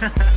Ha ha.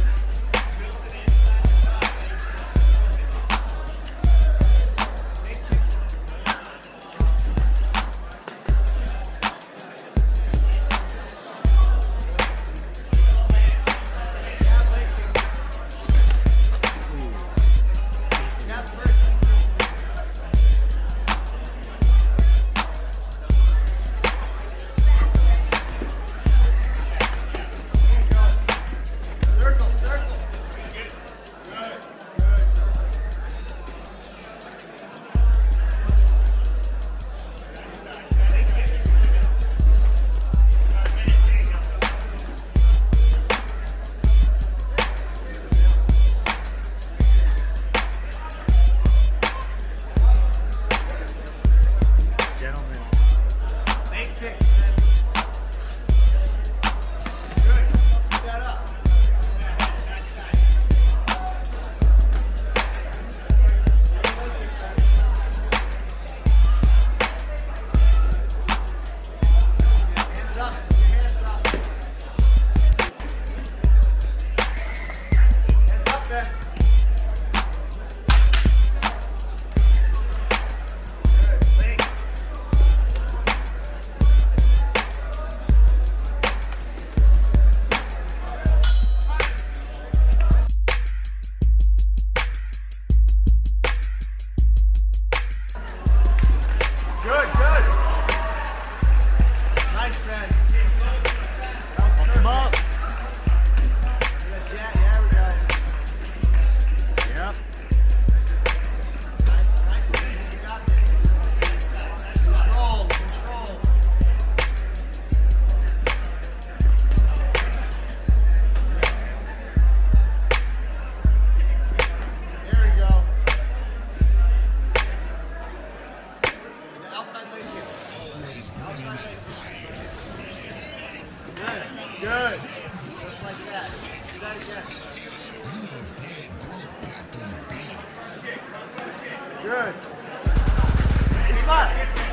Good. Just like that. Do that again. Good. Spot.